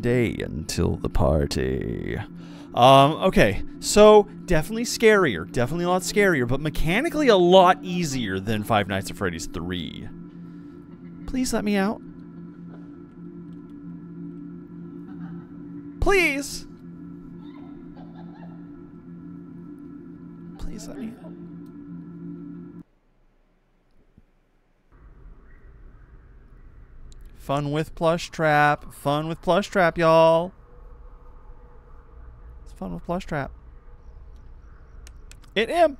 day until the party. Um, okay, so definitely scarier, definitely a lot scarier, but mechanically a lot easier than Five Nights at Freddy's 3. Please let me out. Please! Please let me out. Fun with Plushtrap. Fun with Plushtrap, y'all. It's fun with Plushtrap. It am.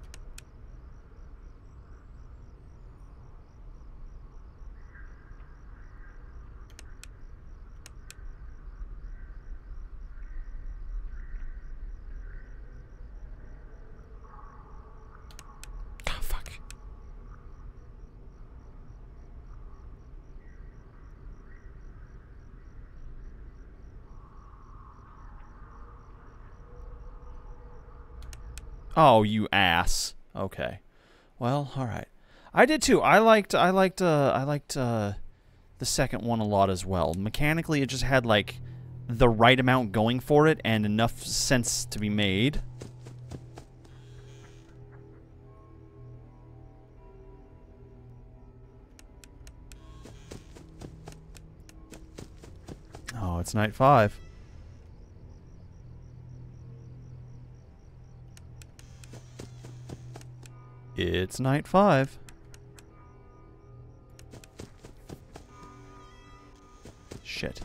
Oh, you ass. Okay. Well, all right. I did too. I liked I liked uh I liked uh the second one a lot as well. Mechanically it just had like the right amount going for it and enough sense to be made. Oh, it's night 5. It's night five. Shit.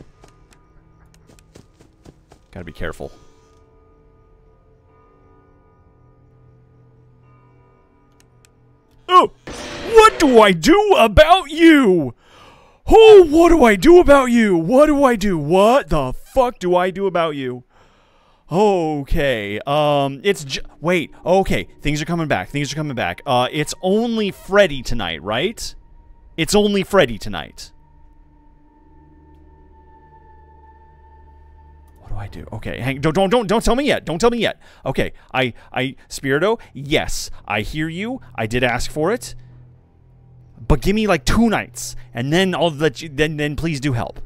Gotta be careful. Oh! What do I do about you? Oh, what do I do about you? What do I do? What the fuck do I do about you? Okay. Um, it's j- wait. Okay, things are coming back. Things are coming back. Uh, it's only Freddy tonight, right? It's only Freddy tonight. What do I do? Okay, hang. Don't don't don't don't tell me yet. Don't tell me yet. Okay, I I Spirito. Yes, I hear you. I did ask for it. But give me like two nights, and then I'll let you. Then then please do help.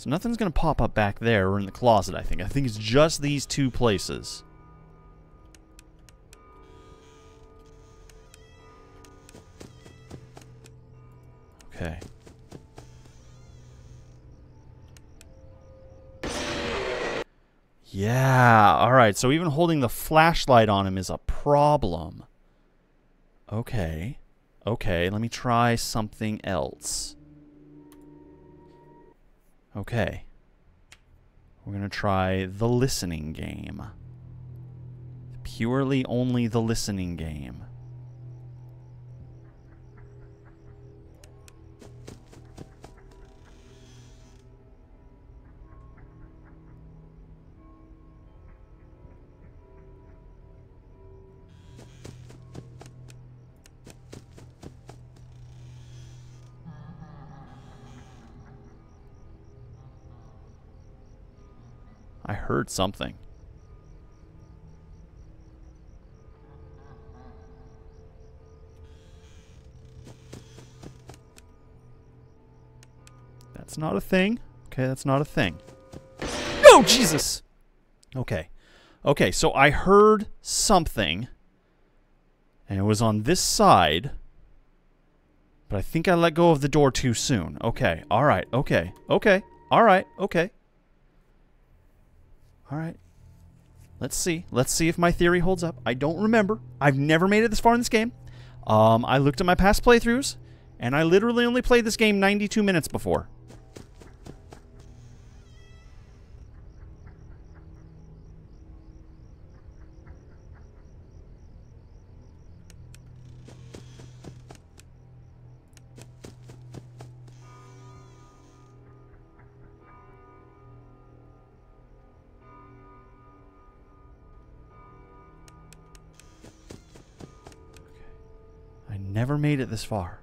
So nothing's gonna pop up back there or in the closet, I think. I think it's just these two places. Okay. Yeah, alright, so even holding the flashlight on him is a problem. Okay. Okay, let me try something else. Okay. We're going to try the listening game. Purely only the listening game. Heard something. That's not a thing. Okay, that's not a thing. Oh, Jesus! Okay. Okay, so I heard something, and it was on this side, but I think I let go of the door too soon. Okay, alright, okay, okay, alright, okay. Alright. Let's see. Let's see if my theory holds up. I don't remember. I've never made it this far in this game. Um, I looked at my past playthroughs, and I literally only played this game 92 minutes before. Never made it this far.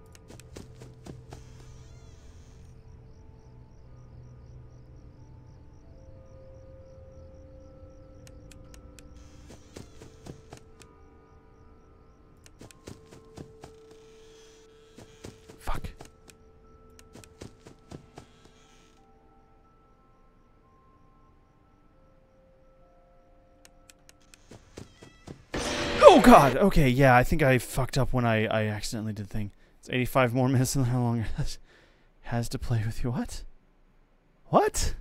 God. Okay, yeah, I think I fucked up when I, I accidentally did the thing. It's 85 more minutes than how long it has, to play with you. What? What?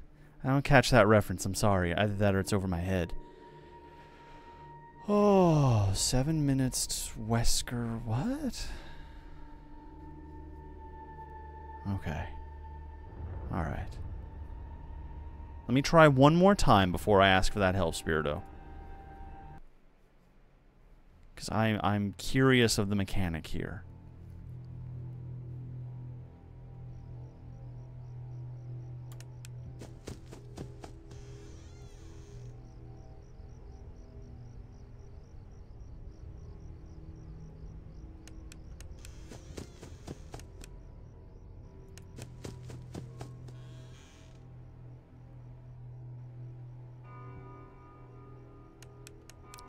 I don't catch that reference. I'm sorry. Either that or it's over my head. Oh, seven minutes Wesker. What? Okay. Alright. Let me try one more time before I ask for that help, Spirito. Because I'm, I'm curious of the mechanic here.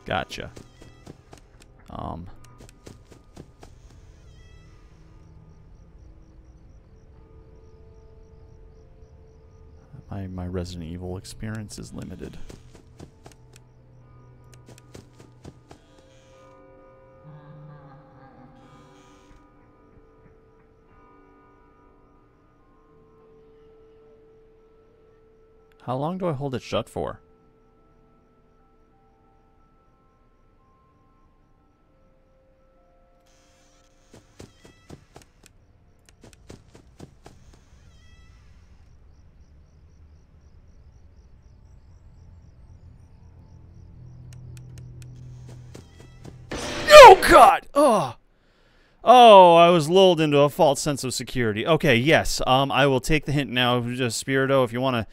Gotcha. Resident Evil experience is limited. How long do I hold it shut for? God! Oh. Oh, I was lulled into a false sense of security. Okay, yes. Um, I will take the hint now. Just Spirito, if you want to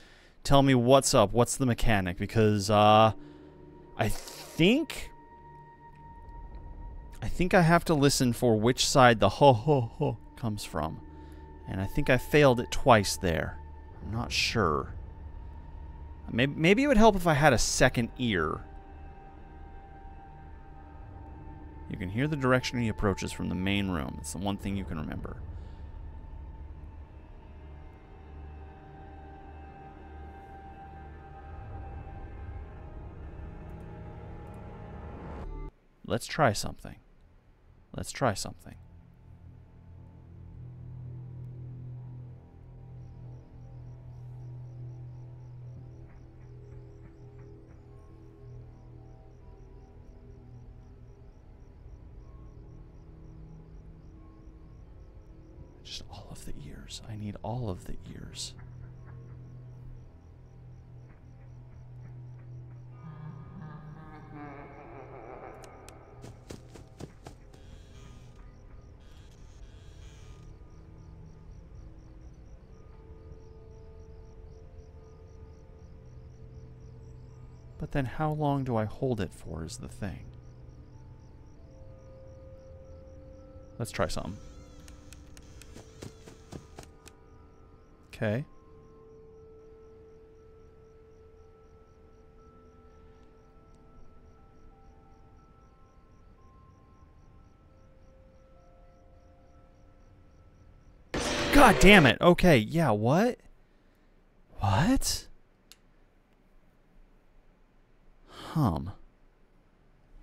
tell me what's up, what's the mechanic? Because, uh, I think... I think I have to listen for which side the ho ho ho comes from. And I think I failed it twice there. I'm not sure. Maybe, maybe it would help if I had a second ear. You can hear the direction he approaches from the main room. It's the one thing you can remember. Let's try something. Let's try something. Ears. I need all of the ears. But then how long do I hold it for is the thing. Let's try something. Okay. God damn it. Okay, yeah, what? What? Hum.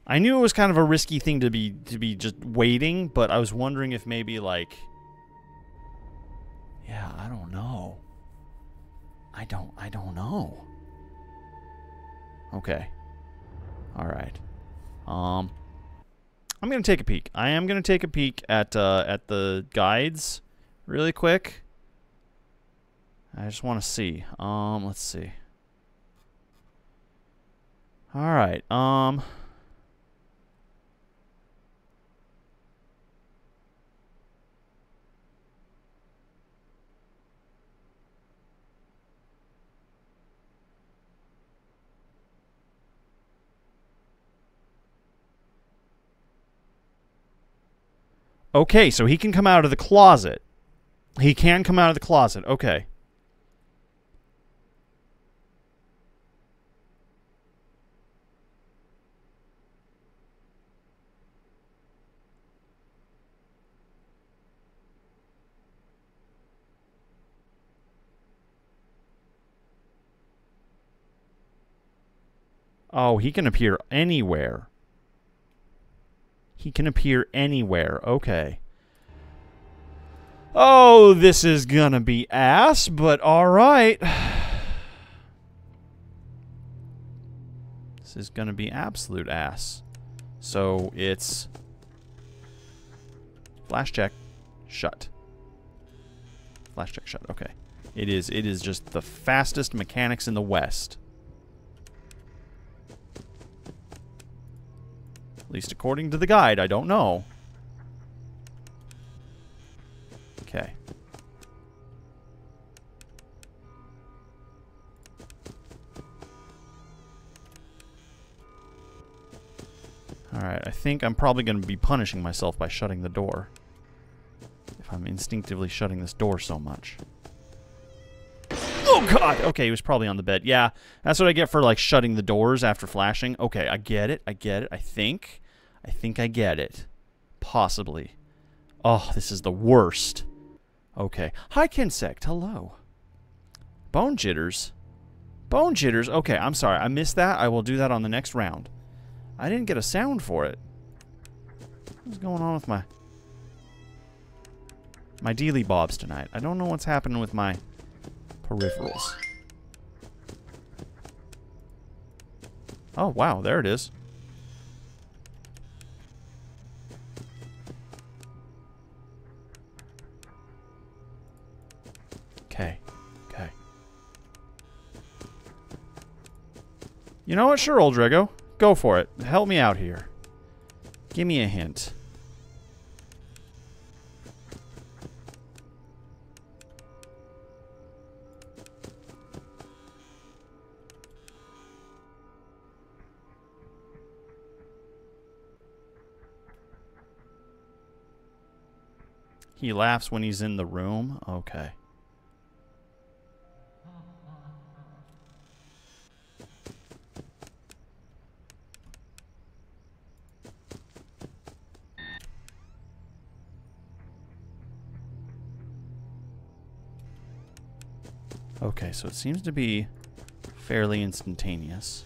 I knew it was kind of a risky thing to be to be just waiting, but I was wondering if maybe like I don't I don't know. Okay. All right. Um I'm going to take a peek. I am going to take a peek at uh at the guides really quick. I just want to see. Um let's see. All right. Um Okay, so he can come out of the closet. He can come out of the closet. Okay. Oh, he can appear anywhere. He can appear anywhere. Okay. Oh, this is gonna be ass, but alright. This is gonna be absolute ass. So it's flash check, shut. Flash check shut. Okay. It is it is just the fastest mechanics in the West. At least according to the guide, I don't know. Okay. Alright, I think I'm probably going to be punishing myself by shutting the door. If I'm instinctively shutting this door so much. Oh god! Okay, he was probably on the bed. Yeah, that's what I get for, like, shutting the doors after flashing. Okay, I get it. I get it. I think. I think I get it. Possibly. Oh, this is the worst. Okay. Hi, Kinsect. Hello. Bone jitters. Bone jitters. Okay, I'm sorry. I missed that. I will do that on the next round. I didn't get a sound for it. What's going on with my... My dealy bobs tonight? I don't know what's happening with my peripherals. Oh, wow. There it is. You know what? Sure, old Drago. Go for it. Help me out here. Give me a hint. He laughs when he's in the room? Okay. Okay, so it seems to be fairly instantaneous.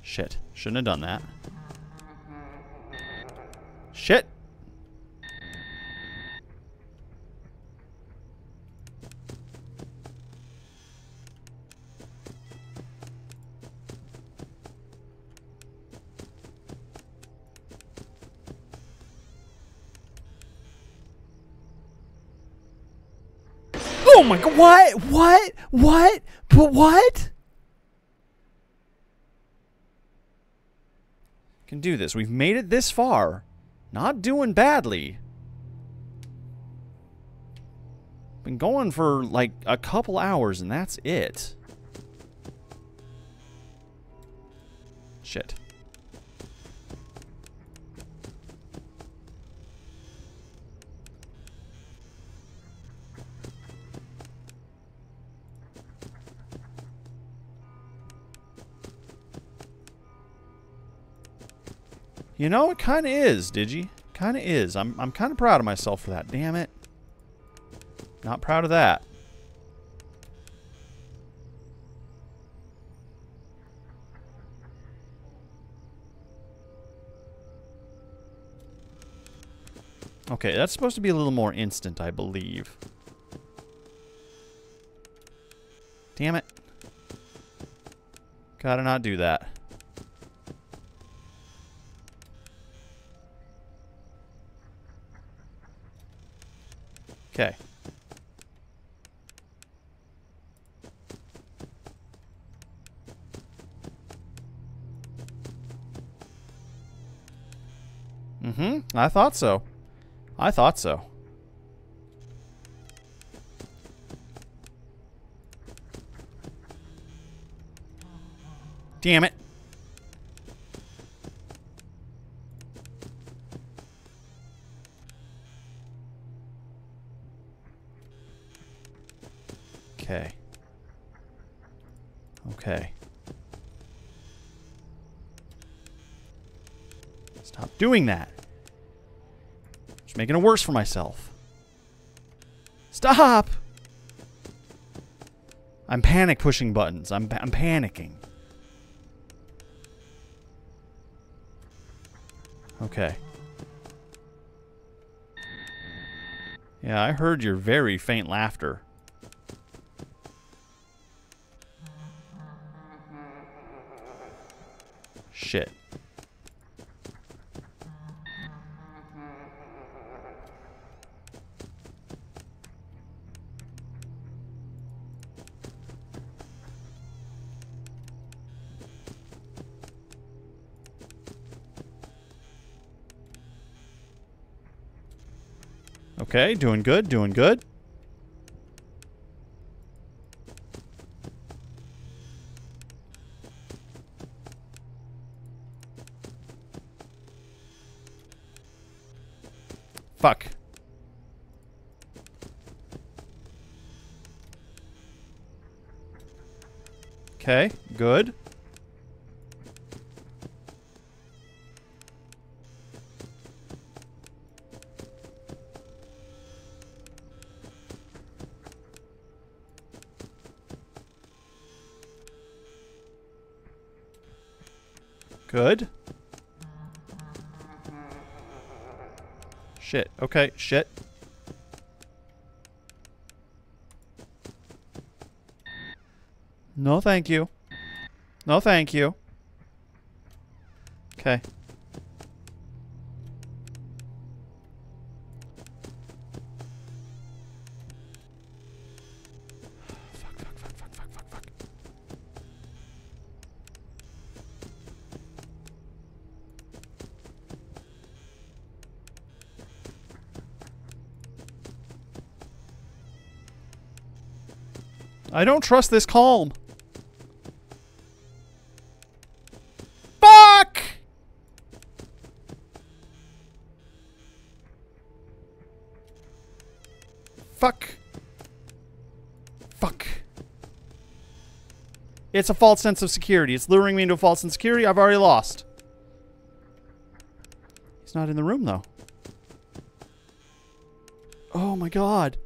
Shit. Shouldn't have done that. Oh my god, what? What? What? But what? Can do this. We've made it this far. Not doing badly. Been going for like a couple hours and that's it. Shit. You know, it kind of is, Digi. Kind of is. I'm, I'm kind of proud of myself for that. Damn it. Not proud of that. Okay, that's supposed to be a little more instant, I believe. Damn it. Gotta not do that. Okay. Mm-hmm. I thought so. I thought so. Damn it. Doing that. Just making it worse for myself. Stop! I'm panic pushing buttons. I'm, I'm panicking. Okay. Yeah, I heard your very faint laughter. Okay, doing good, doing good. Fuck. Okay, good. Okay, shit. No, thank you. No, thank you. Okay. I don't trust this calm. Fuck! Fuck. Fuck. It's a false sense of security. It's luring me into a false sense of security. I've already lost. He's not in the room, though. Oh my god.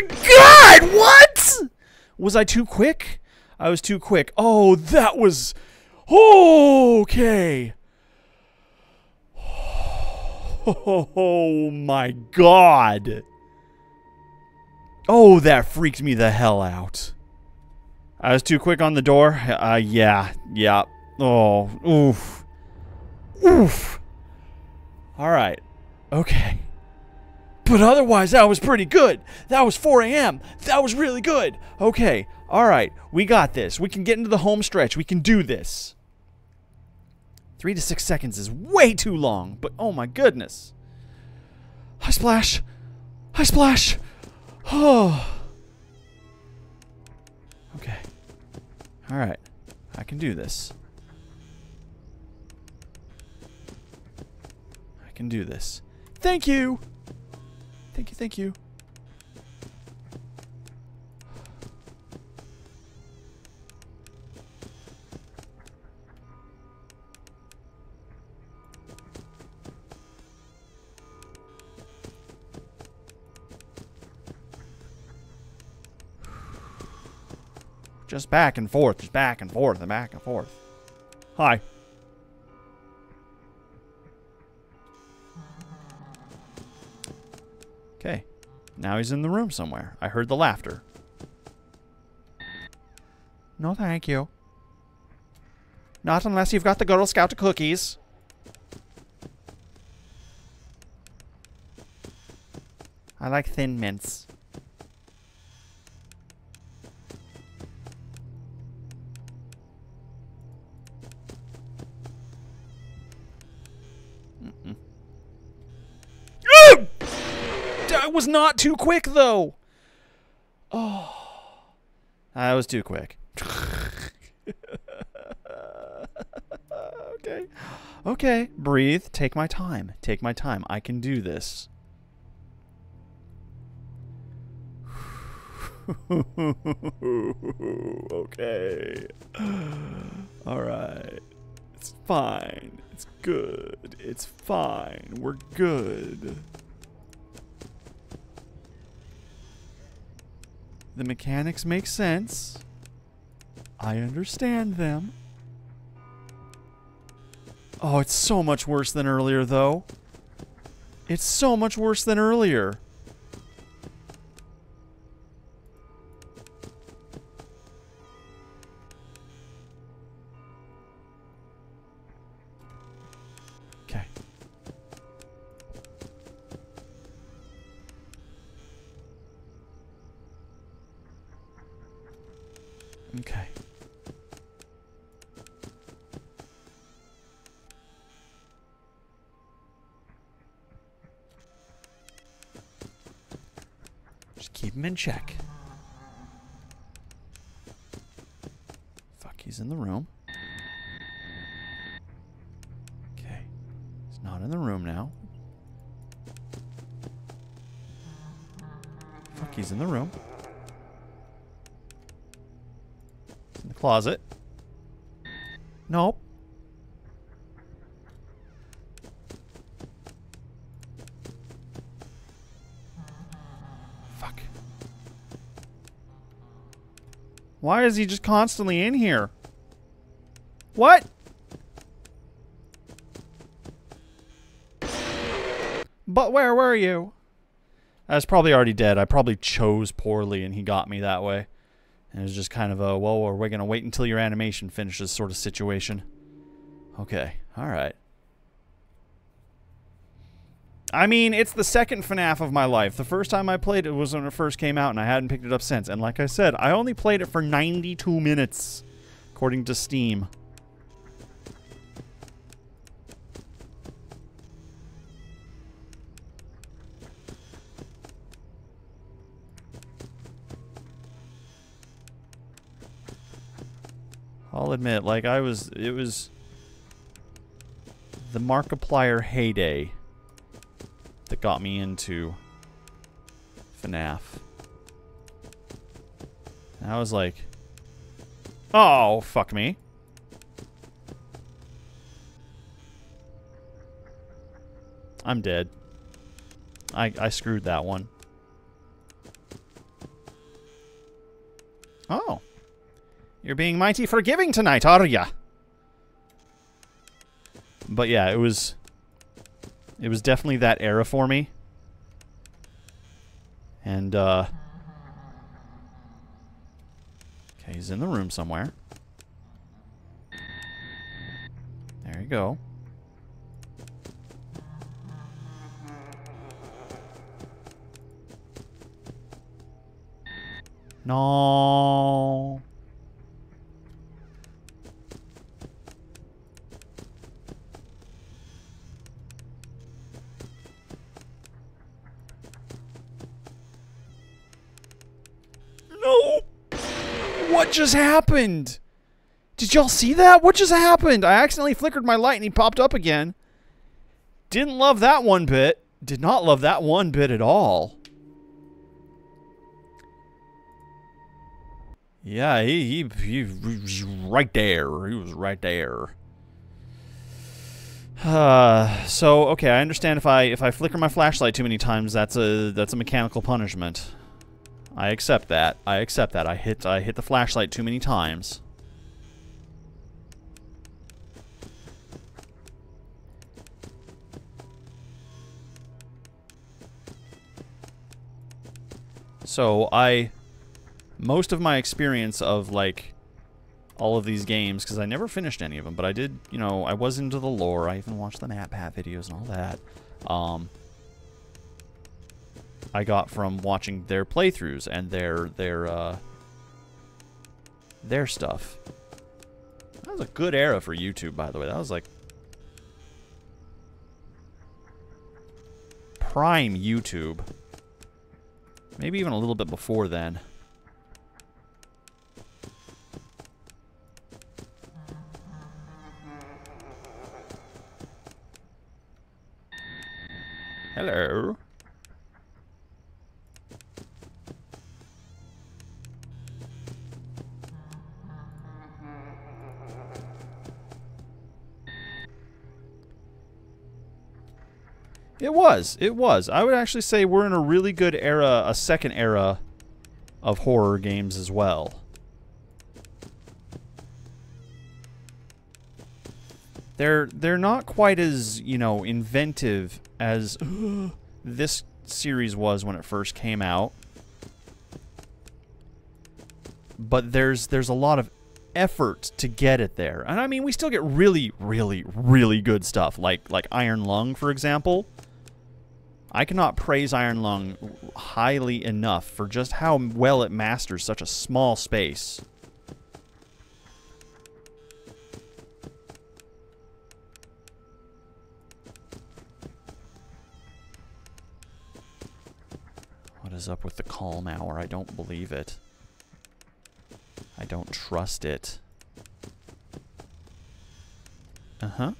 My god! What? Was I too quick? I was too quick. Oh, that was okay. Oh my god. Oh, that freaked me the hell out. I was too quick on the door. Uh, yeah, yeah. Oh, oof. Oof. All right. Okay. But otherwise, that was pretty good. That was 4 a.m. That was really good. Okay, all right, we got this. We can get into the home stretch. We can do this. Three to six seconds is way too long, but oh my goodness. High splash. High splash. Oh. Okay. All right, I can do this. I can do this. Thank you. Thank you, thank you. Just back and forth, just back and forth and back and forth. Hi. Now he's in the room somewhere. I heard the laughter. No, thank you. Not unless you've got the Girl Scout cookies. I like thin mints. Was not too quick though. Oh, I was too quick. okay, okay. Breathe. Take my time. Take my time. I can do this. okay. All right. It's fine. It's good. It's fine. We're good. The mechanics make sense. I understand them. Oh, it's so much worse than earlier, though. It's so much worse than earlier. Check. Fuck, he's in the room. Okay. He's not in the room now. Fuck, he's in the room. He's in the closet. Nope. Fuck. Why is he just constantly in here? What? But where were you? I was probably already dead. I probably chose poorly and he got me that way. And it was just kind of a, well, we're going to wait until your animation finishes sort of situation. Okay. All right. I mean, it's the second FNAF of my life. The first time I played it was when it first came out, and I hadn't picked it up since. And like I said, I only played it for 92 minutes, according to Steam. I'll admit, like, I was, it was the Markiplier heyday that got me into FNAF. And I was like, oh, fuck me. I'm dead. I, I screwed that one. Oh. You're being mighty forgiving tonight, are ya? But yeah, it was it was definitely that era for me. And uh Okay, he's in the room somewhere. There you go. No. No! What just happened? Did y'all see that? What just happened? I accidentally flickered my light and he popped up again. Didn't love that one bit. Did not love that one bit at all. Yeah, he, he, he, was right there. He was right there. Uh, so okay, I understand if I if I flicker my flashlight too many times, that's a that's a mechanical punishment. I accept that. I accept that. I hit I hit the flashlight too many times. So I most of my experience of like all of these games because I never finished any of them, but I did, you know, I was into the lore. I even watched the MatPat videos and all that. Um, I got from watching their playthroughs and their their uh, their stuff. That was a good era for YouTube, by the way. That was like prime YouTube. Maybe even a little bit before then. Hello. It was. It was. I would actually say we're in a really good era, a second era of horror games as well. They're they're not quite as, you know, inventive as this series was when it first came out. But there's there's a lot of effort to get it there. And I mean, we still get really really really good stuff like like Iron Lung for example. I cannot praise Iron Lung highly enough for just how well it masters such a small space. What is up with the calm hour? I don't believe it. I don't trust it. Uh-huh.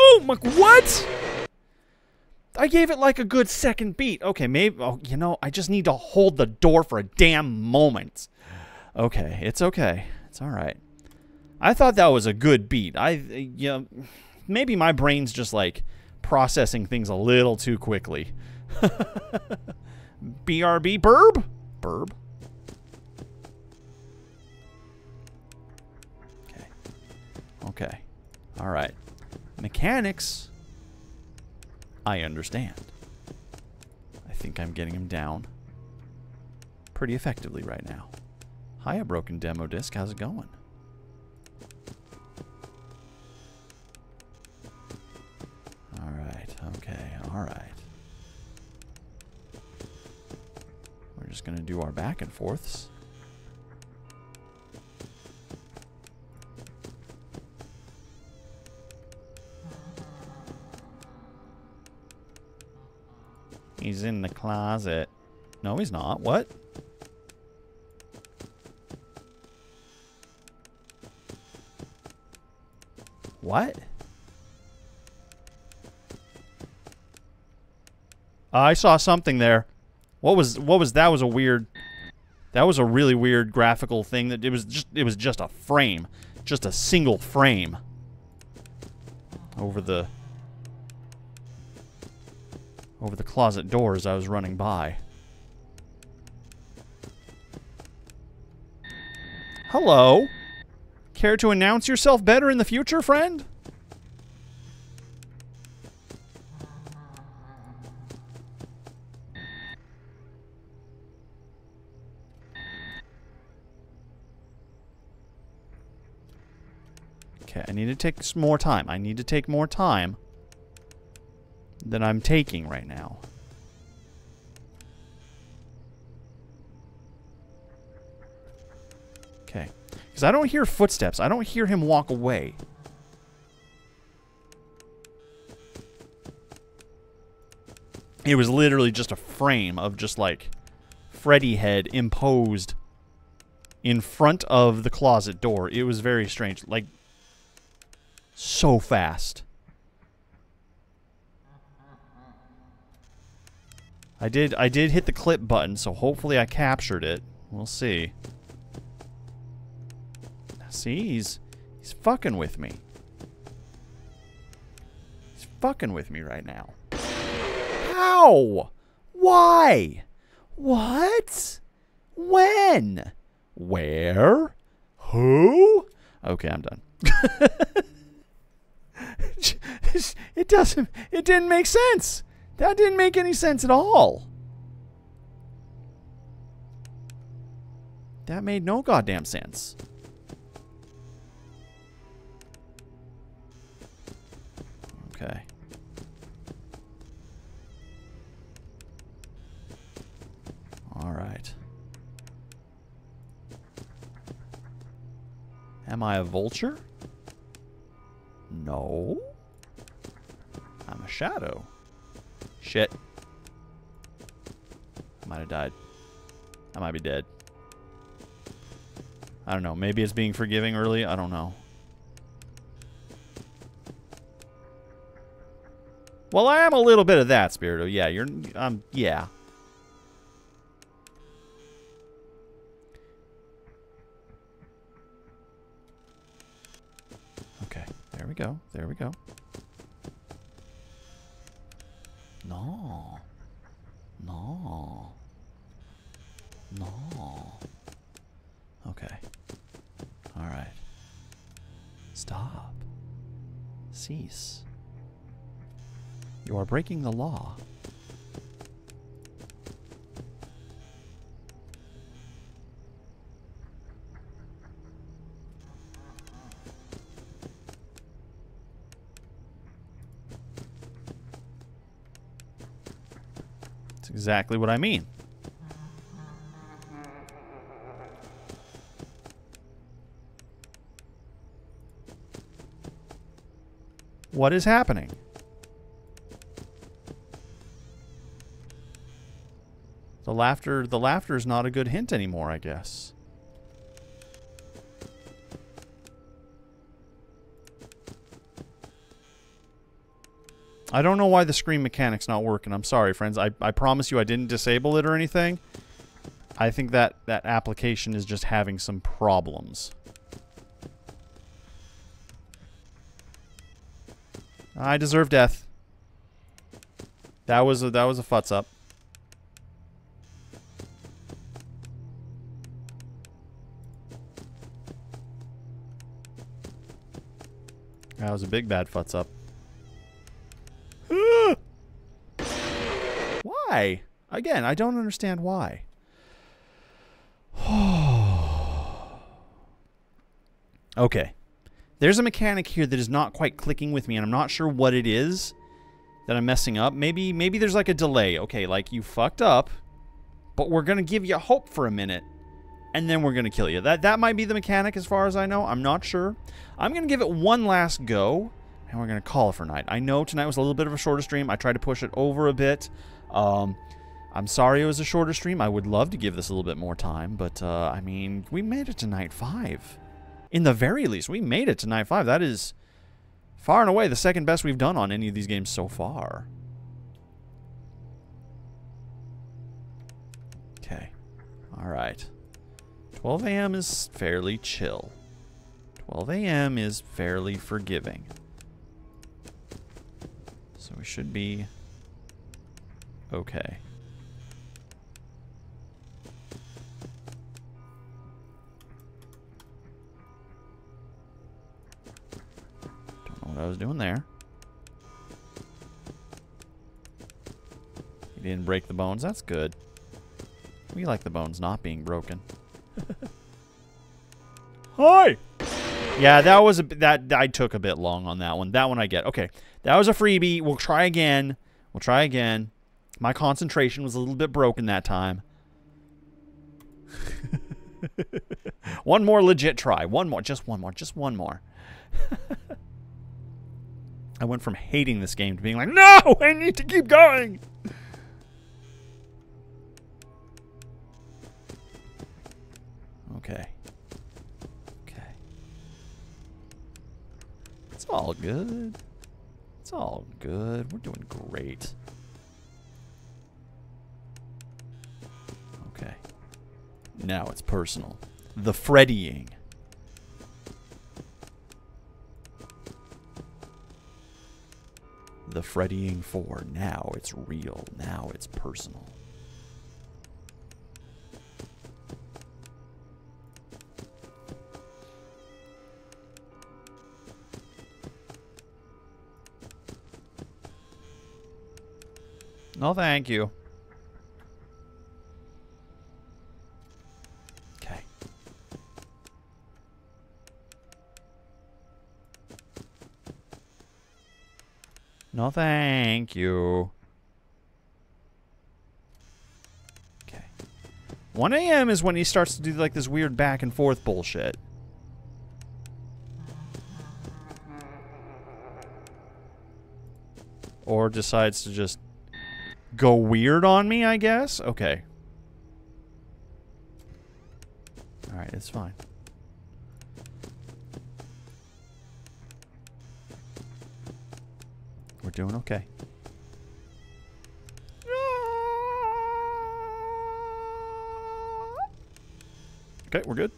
Oh my, what? I gave it like a good second beat. Okay, maybe, oh, you know, I just need to hold the door for a damn moment. Okay, it's okay. It's all right. I thought that was a good beat. I, you know, maybe my brain's just like processing things a little too quickly. BRB, burb? Burb. Okay. Okay. All right. Mechanics, I understand. I think I'm getting him down pretty effectively right now. Hiya, Broken Demo Disc. How's it going? Alright, okay, alright. We're just going to do our back and forths. He's in the closet. No, he's not. What? What? Oh, I saw something there. What was what was that was a weird That was a really weird graphical thing that it was just it was just a frame. Just a single frame over the over the closet door as I was running by. Hello. Care to announce yourself better in the future, friend? Okay, I need to take some more time. I need to take more time than I'm taking right now. Okay. Because I don't hear footsteps. I don't hear him walk away. It was literally just a frame of just like Freddy head imposed in front of the closet door. It was very strange. Like, so fast. I did I did hit the clip button, so hopefully I captured it. We'll see. See, he's he's fucking with me. He's fucking with me right now. How? Why? What? When? Where? Who? Okay, I'm done. it doesn't it didn't make sense. That didn't make any sense at all. That made no goddamn sense. Okay. All right. Am I a vulture? No. I'm a shadow. Shit. Might have died. I might be dead. I don't know. Maybe it's being forgiving early. I don't know. Well, I am a little bit of that, Spirito. Yeah, you're... Um, yeah. Okay. There we go. There we go. No. No. No. Okay. All right. Stop. Cease. You are breaking the law. Exactly what I mean. What is happening? The laughter the laughter is not a good hint anymore, I guess. I don't know why the screen mechanic's not working. I'm sorry, friends. I, I promise you I didn't disable it or anything. I think that that application is just having some problems. I deserve death. That was a, that was a futz up. That was a big bad futz up. Why? Again, I don't understand why. okay. There's a mechanic here that is not quite clicking with me, and I'm not sure what it is that I'm messing up. Maybe maybe there's like a delay. Okay, like you fucked up, but we're gonna give you hope for a minute, and then we're gonna kill you. That that might be the mechanic as far as I know. I'm not sure. I'm gonna give it one last go, and we're gonna call it for night. I know tonight was a little bit of a shorter stream. I tried to push it over a bit. Um, I'm sorry it was a shorter stream. I would love to give this a little bit more time, but uh, I mean, we made it to night five in the very least, we made it to night five. That is far and away the second best we've done on any of these games so far. Okay. All right. 12 a.m. is fairly chill. 12 a.m. is fairly forgiving. So we should be okay. Don't know what I was doing there. He didn't break the bones. That's good. We like the bones not being broken. Hi! Yeah, that was a that I took a bit long on that one. That one I get. Okay. That was a freebie. We'll try again. We'll try again. My concentration was a little bit broken that time. one more legit try. One more. Just one more. Just one more. I went from hating this game to being like, no, I need to keep going. Okay. Okay. It's all good. It's all good. We're doing great. Now it's personal. The Freddying. the Freddying 4. Now it's real. Now it's personal. No, thank you. No, thank you. Okay. 1 a.m. is when he starts to do like this weird back and forth bullshit. Or decides to just go weird on me, I guess? Okay. Alright, it's fine. We're doing okay. Okay, we're good.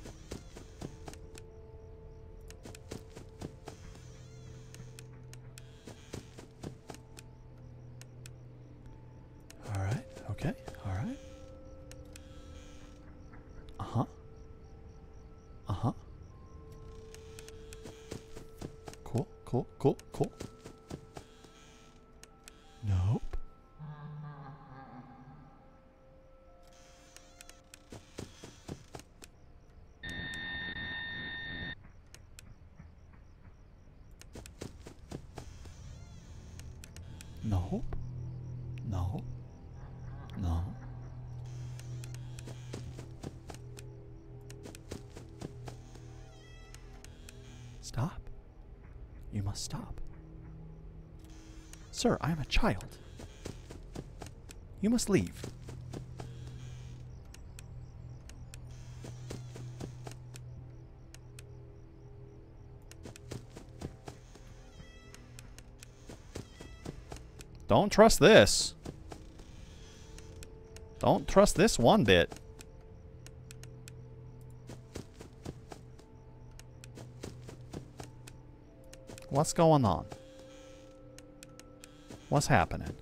Sir, I am a child. You must leave. Don't trust this. Don't trust this one bit. What's going on? What's happening?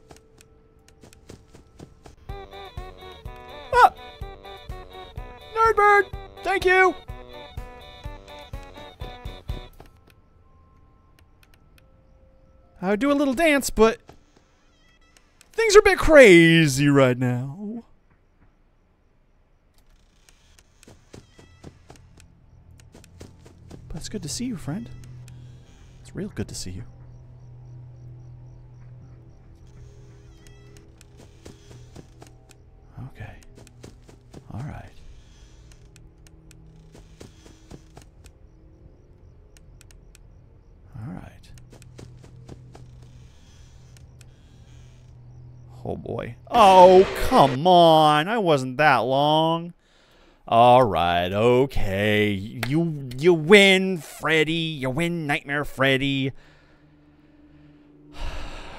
Ah! Nerdbird! Thank you! I would do a little dance, but things are a bit crazy right now. But it's good to see you, friend. It's real good to see you. Oh boy. Oh, come on. I wasn't that long. All right, okay. You you win, Freddy. You win, Nightmare Freddy.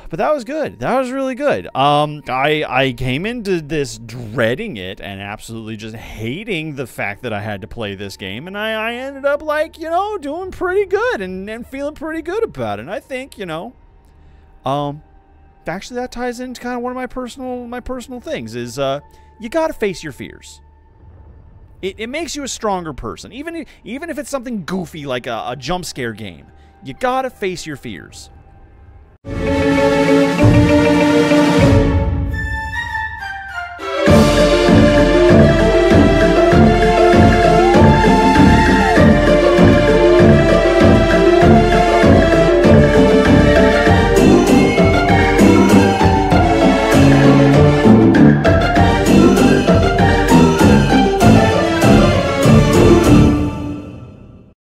But that was good. That was really good. Um, I I came into this dreading it and absolutely just hating the fact that I had to play this game, and I, I ended up like you know doing pretty good and, and feeling pretty good about it. And I think you know, um, actually that ties into kind of one of my personal my personal things is uh you got to face your fears. It, it makes you a stronger person, even if, even if it's something goofy like a, a jump scare game. You gotta face your fears.